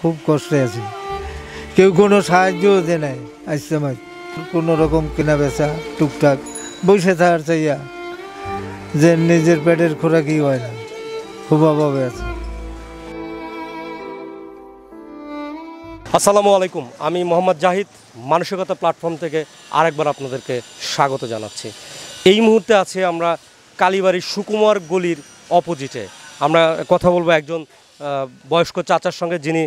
খুব কষ্টে আছি। কেউ কোনো সাহায্যও দেয় নাই আজ সময়। কোনো রকম কেনা বেচা, টুকটাক বসে থাকার চাইয়া যে নিজের পেটের খোরাকই হয় না, খুব অভাবে আছে। আসসালামু আলাইকুম, আমি মোহাম্মদ জাহিদ, মানসিকতা প্ল্যাটফর্ম থেকে আরেকবার আপনাদেরকে স্বাগত জানাচ্ছি। এই মুহূর্তে আছে আমরা কালীবাড়ির সুকুমার গলির অপোজিটে। আমরা কথা বলব একজন বয়স্ক চাচার সঙ্গে যিনি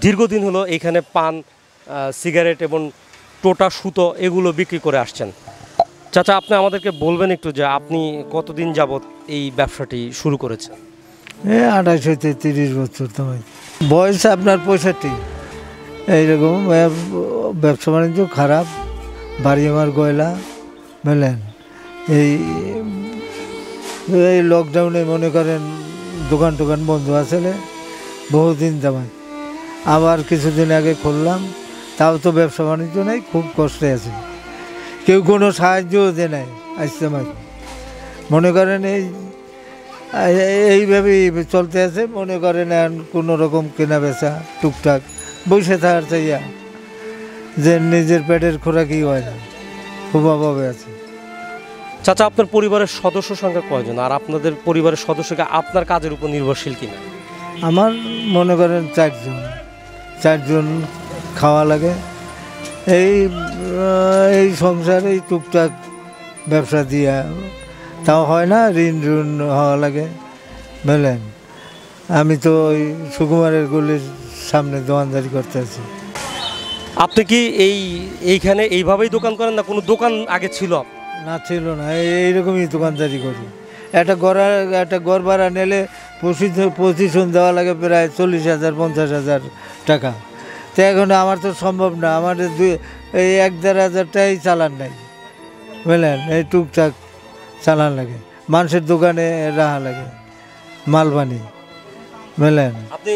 দীর্ঘদিন হলো এইখানে পান সিগারেট এবং টোটা, সুতো এগুলো বিক্রি করে আসছেন। চাচা, আপনি আমাদেরকে বলবেন একটু যে আপনি কতদিন যাবত এই ব্যবসাটি শুরু করেছেন? এ আঠাশ হইতে তিরিশ বছর তোমার বয়স আপনার পঁয়ষট্টি। এইরকম ব্যব- ব্যবসা বাণিজ্য খারাপ, বাড়ি আমার গয়লা, বুঝলেন? এই এই লকডাউনে মনে করেন দোকান টোকান বন্ধ আসলে বহুদিন জামাই আবার কিছুদিন আগে খুললাম তাও তো ব্যবসা বাণিজ্য নেই খুব কষ্টে আছে। কেউ কোনো সাহায্যও দেয় নাই আজ সময় মনে করেন এই এই- এইভাবেই চলতে আছে মনে করেন কোনো রকম কেনা বেচা টুকটাক। বসে থাকার চাইয়া যে নিজের পেটের খোরাকই হয় না খুব অভাবে আছে। চাচা আপনার পরিবারের সদস্য সংখ্যা কয়জন? আর আপনাদের পরিবারের সদস্যকে আপনার কাজের উপর নির্ভরশীল কিনা? আমার মনে করেন চারজন। চারজন খাওয়া লাগে। এই এই সংসারে এই টুকটাক ব্যবসা দিয়া তাও হয় না ঋণ ঋণ হওয়া লাগে বুঝলেন? আমি তো ওই সুকুমারের গলির সামনে দোকানদারি করতে আছি। আপনি কি এই এইখানে এইভাবেই দোকান করেন না? কোনো দোকান আগে ছিল? না ছিল না এই- এইরকমই দোকানদারি করি। একটা গড়া একটা গড় ভাড়া নিলে পঁচিশ- পঁচিশন দেওয়া লাগে প্রায় চল্লিশ হাজার পঞ্চাশ হাজার টাকা। তো এখন আমার তো সম্ভব না আমার দুই এই এক দেড় হাজারটাই চালান নাই। বুঝলেন? এই টুকটাক চালান লাগে। মানুষের দোকানে রাহা লাগে মালবানি বুঝলেন? আপনি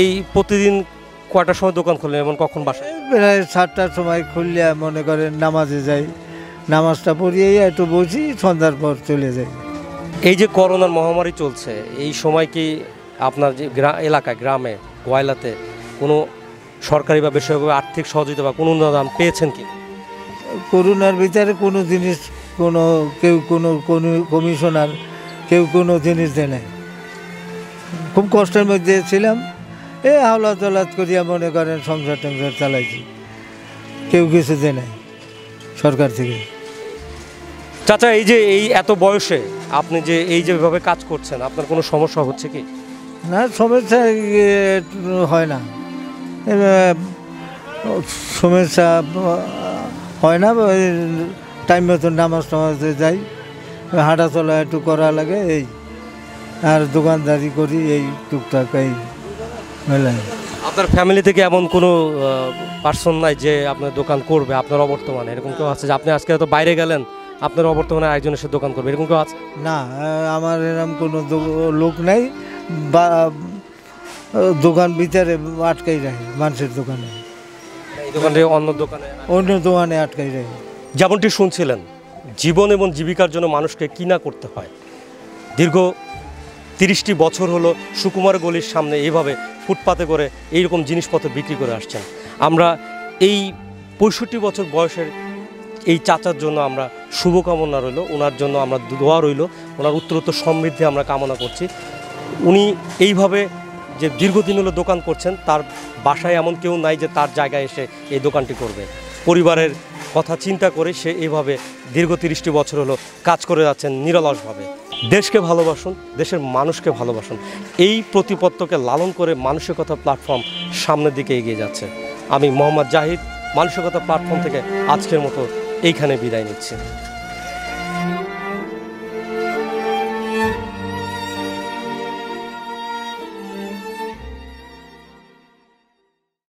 এই প্রতিদিন কয়টার সময় দোকান খোলেন এবং কখন বাসায়? প্রায় সাতটার সময় খুললে মনে করেন নামাজে যাই। নামাজটা পড়িয়েই একটু বসি সন্ধ্যার পর চলে যাই। এই যে করোনার মহামারী চলছে, এই সময় কি আপনার যে এলাকায়, গ্রামে, গয়লাতে কোনো সরকারি বা বেসরকারি আর্থিক সহযোগিতা বা কোনো অনুদান পেয়েছেন কি? করোনার ভিতরে কোনো জিনিস, কোনো কেউ কোনো কোনো কমিশনার কেউ কোনো জিনিস দেয় নাই। খুব কষ্টের মধ্যে ছিলাম। এ হাওলা তলাত করিয়া মনে করেন সংসার টংসার চালাইছি। কেউ কিছু দেয় নাই সরকার থেকে। চাচা এই যে এই এত বয়সে আপনি যে এই যেভাবে কাজ করছেন আপনার কোনো সমস্যা হচ্ছে কি? না সমস্যা হয় না। সমস্যা হয় না টাইম মতন নামাজ টামাজে যাই হাঁটা চলা একটু করা লাগে এই আর দোকানদারি করি এই টুকটাক এই মেলায়। আপনার ফ্যামিলি থেকে এমন কোনো পার্সন নাই যে আপনার দোকান করবে আপনার অবর্তমানে? এরকম কেউ আছে যে আপনি আজকে হয়তো বাইরে গেলেন আপনার অবর্তমানে একজন এসে দোকান করবে এরকম কেউ আছে? না আমার এরকম কোনো লোক নাই বা দোকান ভিতরে আটকাই রাখি মানুষের দোকানে। এই দোকানটি অন্য দোকানে অন্য দোকানে আটকাই রাখি। যেমনটি শুনছিলেন জীবন এবং জীবিকার জন্য মানুষকে কি না করতে হয়? দীর্ঘ তিরিশটি বছর হলো সুকুমার গলির সামনে এইভাবে ফুটপাতে করে এইরকম জিনিসপত্র বিক্রি করে আসছেন। আমরা এই পঁয়ষট্টি বছর বয়সের এই চাচার জন্য আমরা শুভকামনা রইল, ওনার জন্য আমরা দোয়া রইল, ওনার উত্তরোত্তর সমৃদ্ধি আমরা কামনা করছি। উনি এইভাবে যে দীর্ঘদিন হলো দোকান করছেন, তার বাসায় এমন কেউ নাই যে তার জায়গায় এসে এই দোকানটি করবে। পরিবারের কথা চিন্তা করে সে এইভাবে দীর্ঘ তিরিশটি বছর হলো কাজ করে যাচ্ছেন নিরলসভাবে। দেশকে ভালোবাসুন, দেশের মানুষকে ভালোবাসুন। এই প্রতিপত্তকে লালন করে মানসিকতা প্ল্যাটফর্ম সামনের দিকে এগিয়ে যাচ্ছে। আমি মোহাম্মদ জাহিদ, মানসিকতা প্ল্যাটফর্ম থেকে আজকের মতো এইখানে বিদায় নিচ্ছি।